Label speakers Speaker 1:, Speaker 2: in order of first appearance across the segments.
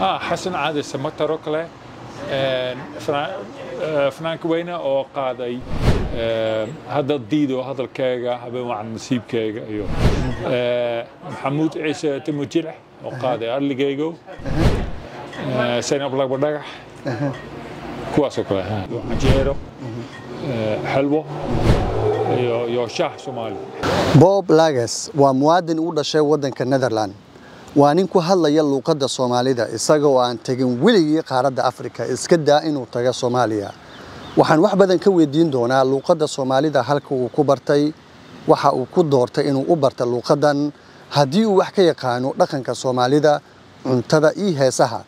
Speaker 1: ah xasan caadi samatar oo kale fanaanka weyne oo qaaday hadda diido hadalkayga habeen wacan nasiibkayga iyo maxamuud ciise timo oo qaaday arligaygo saynab kuwaasoo kale canjeero xelwo iyo shaah soomaali.
Speaker 2: Bob lages waa muwaadin u dhashay waddanka netherland waa nin ku hadlaya luuqadda soomaalida isaga oo aan tegin weligii qaaradda afrika iska daa inuu taga soomaaliya. Waxaan wax badan ka weydiin doonaa luuqadda soomaalida halka uu ku bartay waxa uu ku doortay inuu u barta luuqaddan haddii uu wax ka yaqaano dhaqanka soomaalida cuntada iyo heesaha.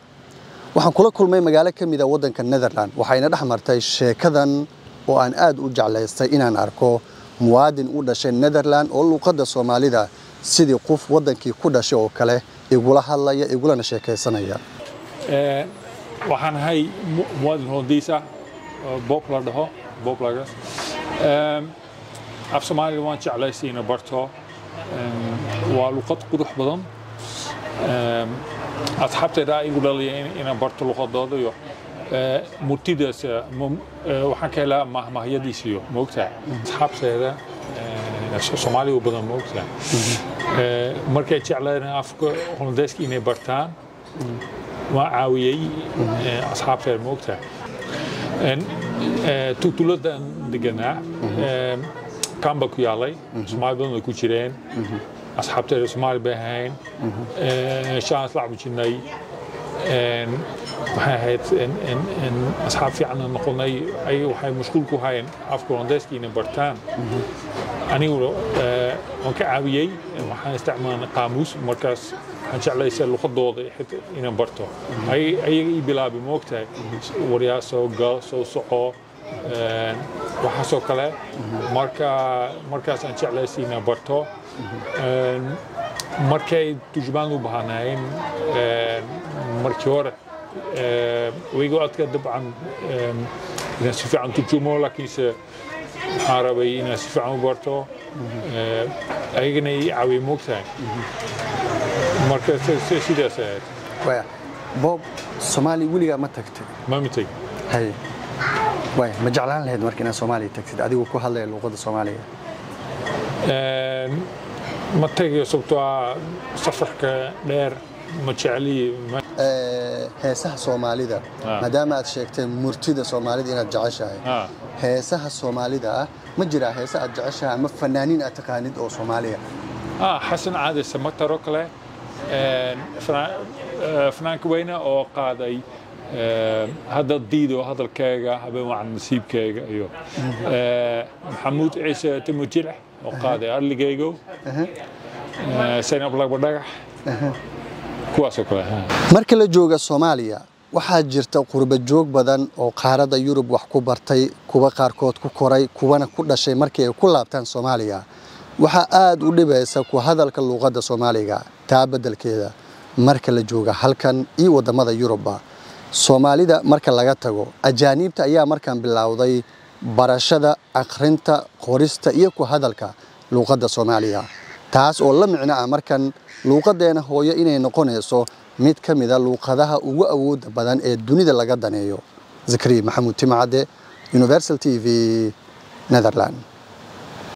Speaker 2: Waxaan kula kulmay magaalo ka mid a waddanka netherland waxayna dhex martay sheekadan oo aan aad u jeclaystay inaan arko. Muwaadin u dhashay netherland oo luuqadda soomaalida sidii qof waddankii ku dhashay oo kale igula hadlaya igulana sheekaysanaya
Speaker 1: waxaan ahay muwaadin hoondiisa bob la dhaho bob lagas af soomaalida waan jeclaystay ina barto. Waa luuqad qurux badan. Asxaabtayda igu dhalaya inaan barto luuqadooda iyo murtidaas waxaan ka helaa mahmahyadiis iyo moogtaa asxaabteeda soomaaliga u badan moogtaa markay jecleen afka holandeyska inay bartaan waan caawiyey asxaabteeda moogtaa tutuladaan deganaa kamba ku yaalay soomaali badan ay ku jireen. Asxaabteeda soomaali bay ahayn shaan islacbu jirnay waxay ahayd asxaab fiican noqonay. Ayaga waxay mashquul ku hayeen afka holandeyska inay bartaan anigu waan ka caawiyey waxaan isticmaalnay qaamuus. Markaas waxaan jeclaysa luqadooda inaan barto. Ayaga ii bilaabi moogtahay waryaa soo gal soo soco waxaasoo kale. Marka markaas aan jeclaysay inaan barto. Markay turjumaan u baahnaayeen markii hore waygu adka dabcan inaan si fiican turjumo laakiinse waxaan rabay inaan si fiican u barto ayagana ii caawiye moogtahay marka sidaas ahayd
Speaker 2: bob soomaaliya weligaa ma tagtay
Speaker 1: ma mitay
Speaker 2: haye waay ma jeclaan lahayd marka inaad soomaaliya tagtid? Adigoo ku hadlaya luuqadda soomaaliga
Speaker 1: ma tagayo sababtoo ah safarka dheer ma jecliyi
Speaker 2: heesaha soomaalida. Maadaama aad sheegtay murtida soomaalida inaad jeceshahay. Heesaha soomaalida ah ma jiraa heese aad jeceshahay ama fanaaniin aad taqaanid oo soomaaliya?
Speaker 1: Xasan caadi samatar oo kale. Fanaanka weyne oo qaaday hadda diido hadalkayga habeen wacan nasiibkayga iyo maxamuud ciise timo oo qaaday arligaygo saynab lagba dhagax
Speaker 2: marka la jooga soomaaliya waxaa jirta qurba joog badan oo qaaradda yurub wax ku bartay kuwa qaarkood ku koray kuwana ku dhashay markii ay ku laabtaan soomaaliya. Waxaa aad u dhibaysa ku hadalka luuqadda soomaaliga taa beddelkeeda marka la jooga halkan iyo waddamada yurubba. Soomaalida marka laga tago ajaaniibta ayaa markaan bilowday barashada akhrinta qorista iyo ku hadalka luuqadda soomaaliya taas oo la micno ah markan luuqaddeena hooyo inay noqonayso mid ka mida luuqadaha ugu awoodda badan ee dunida laga daneeyo. Zakariya maxamuud timacadde universal t v netherland